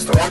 esto.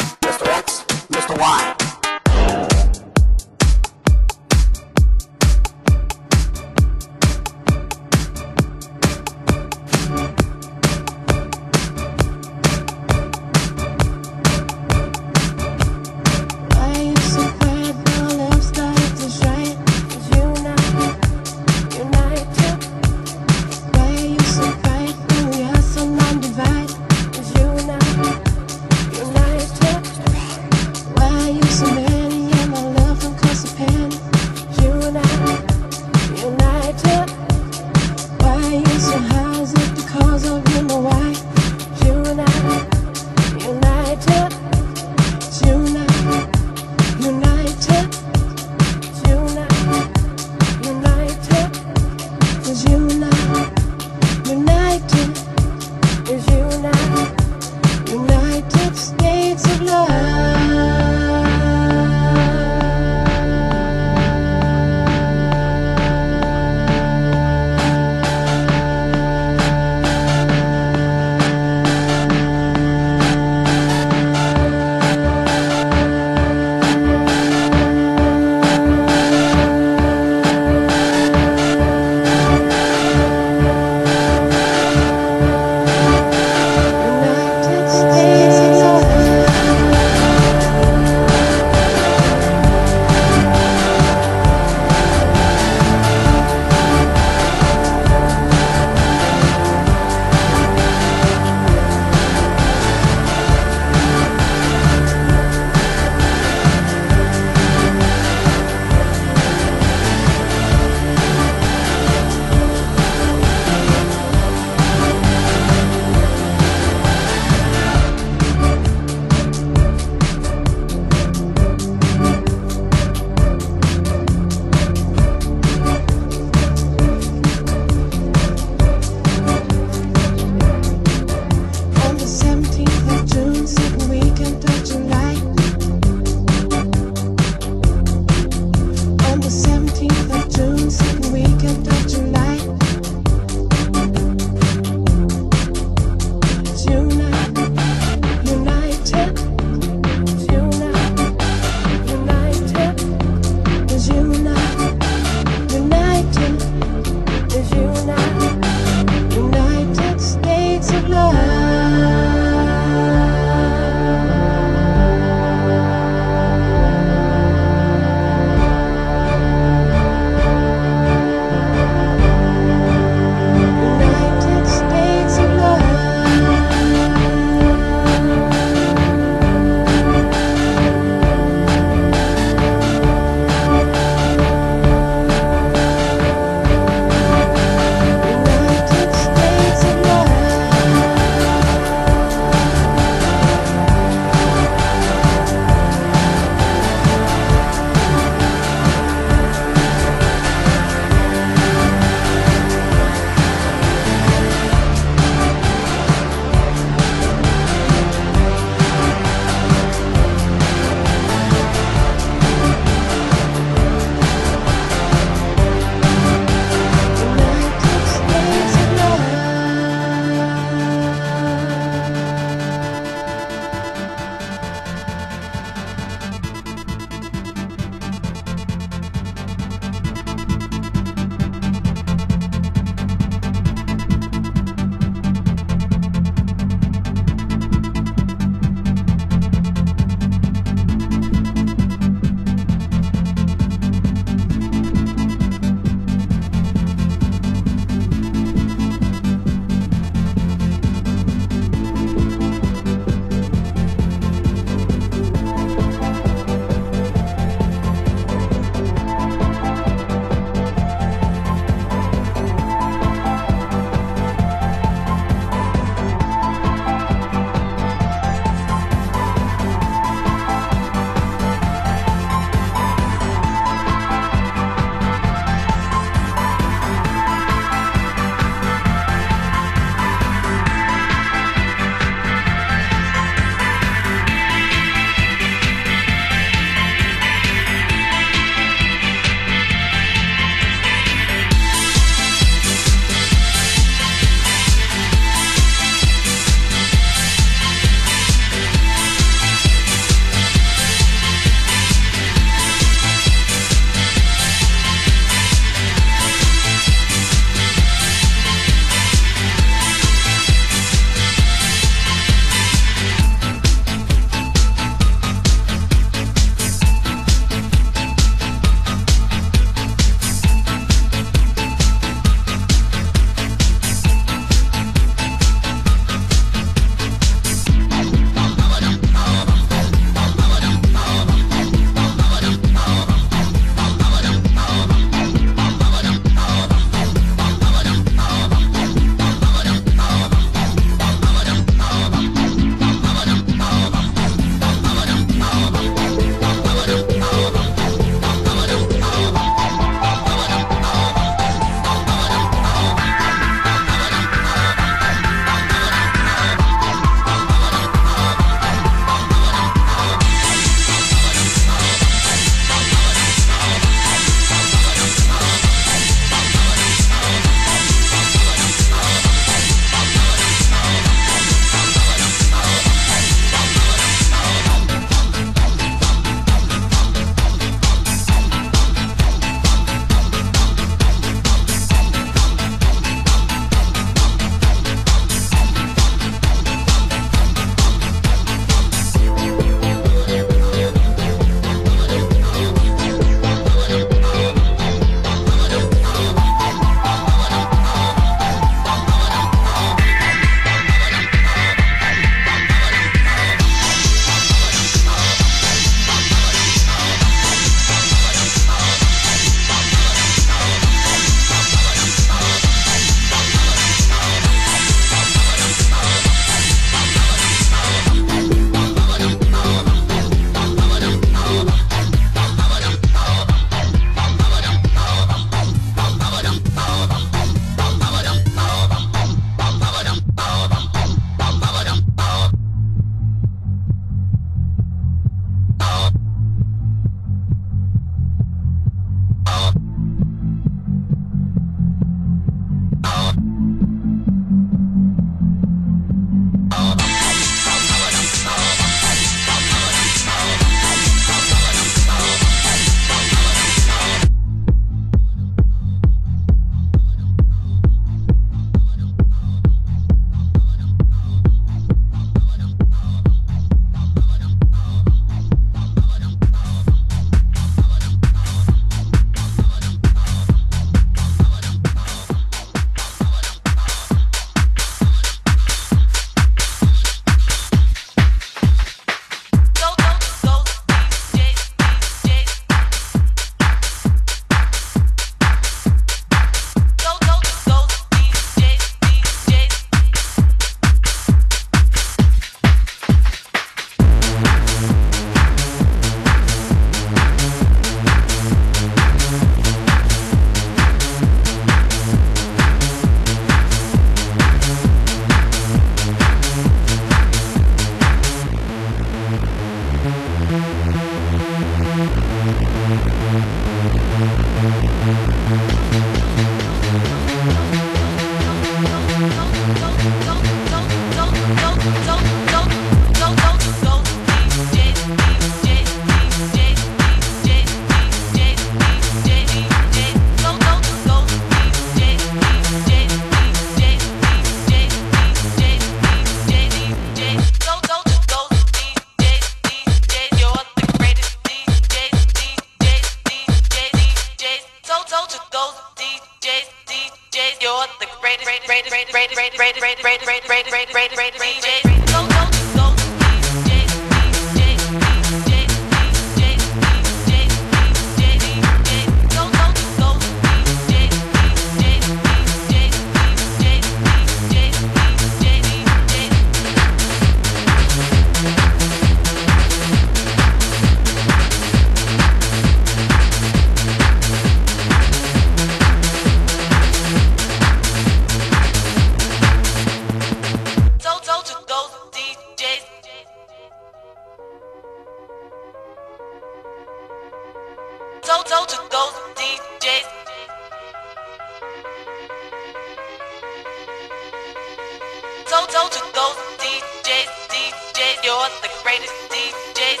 So so to those DJs, DJs, you're the greatest DJs.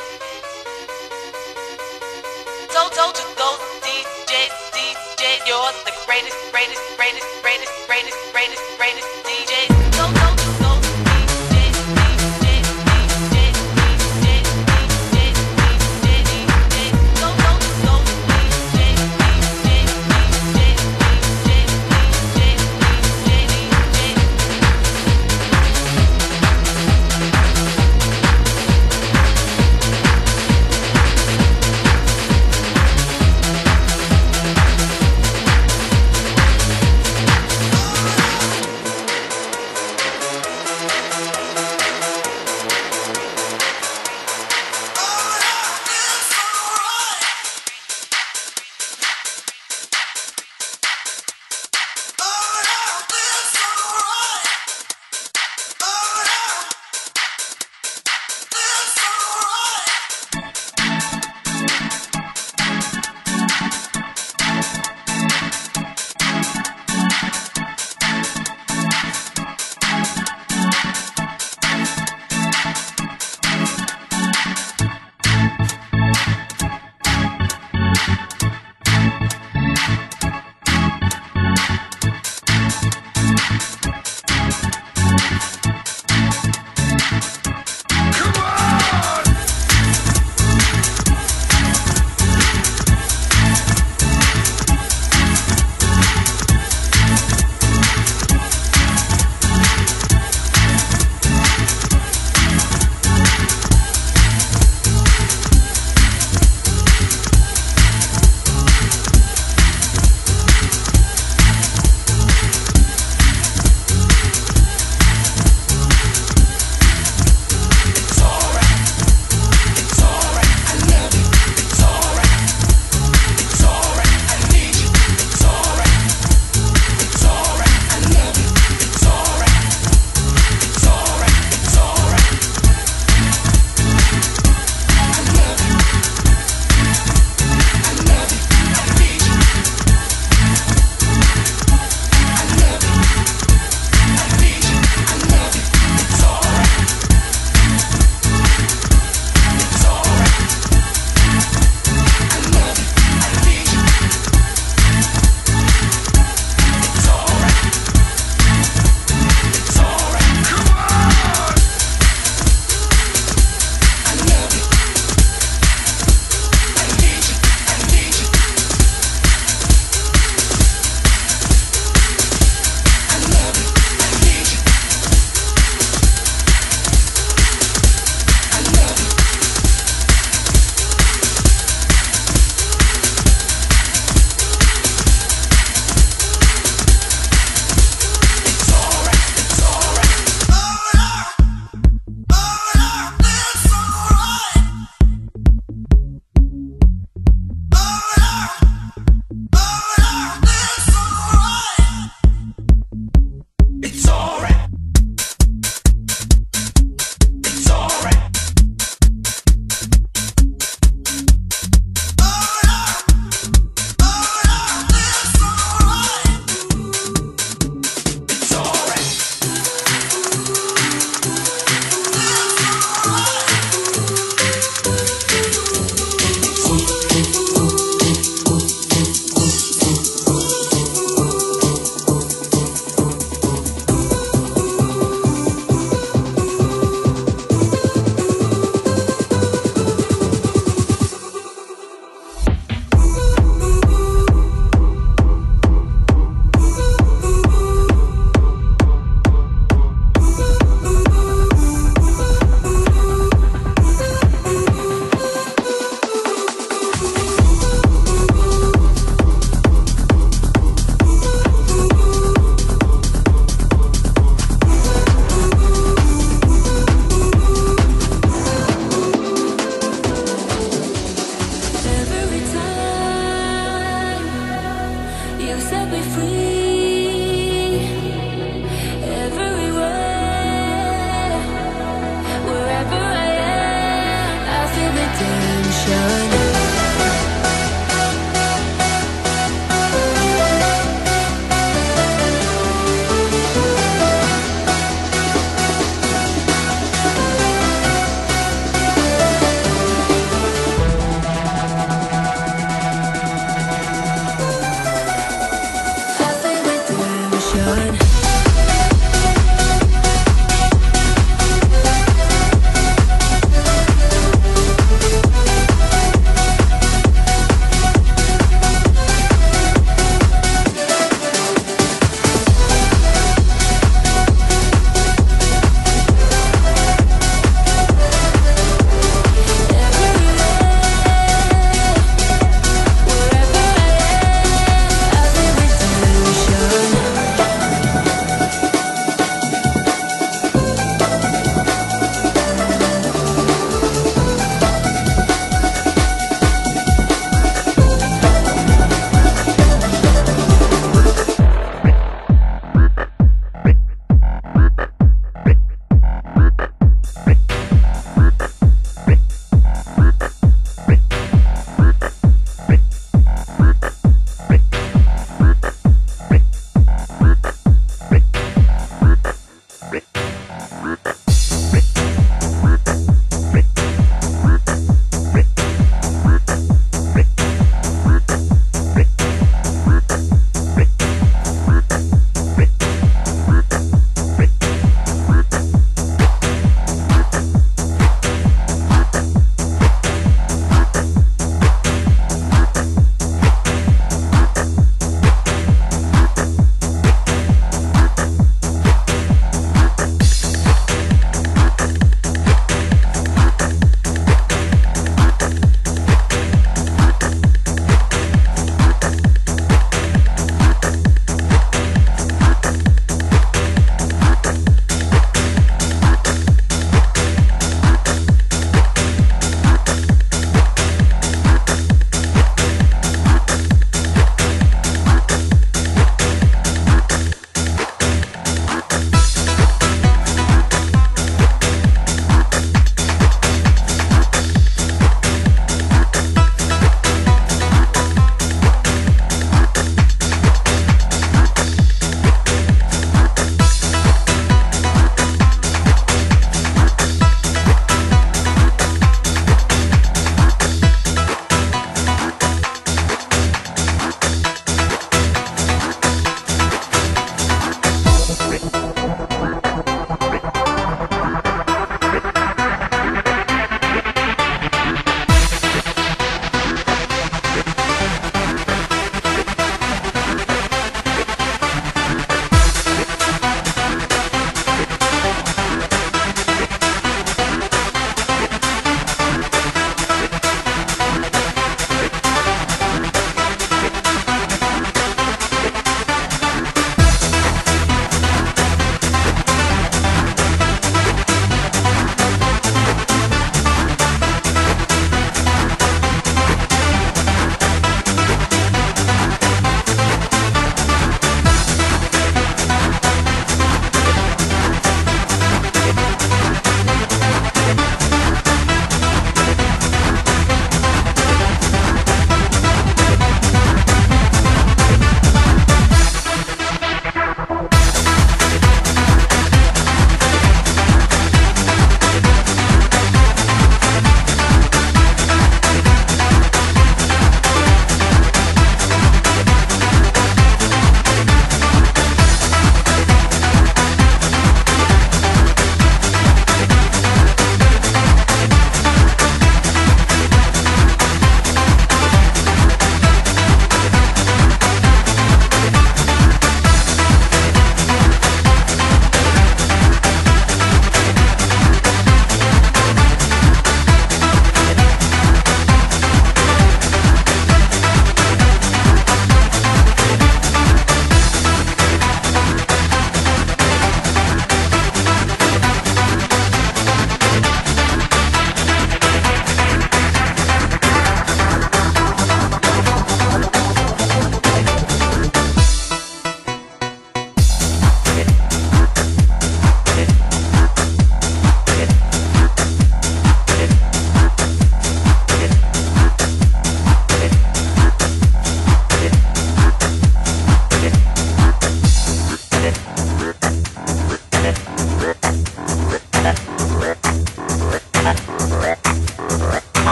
So so to those DJs, DJs, you're the greatest, greatest, greatest, greatest, greatest, greatest, greatest DJs. So so.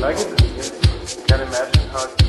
Like it? You imagine how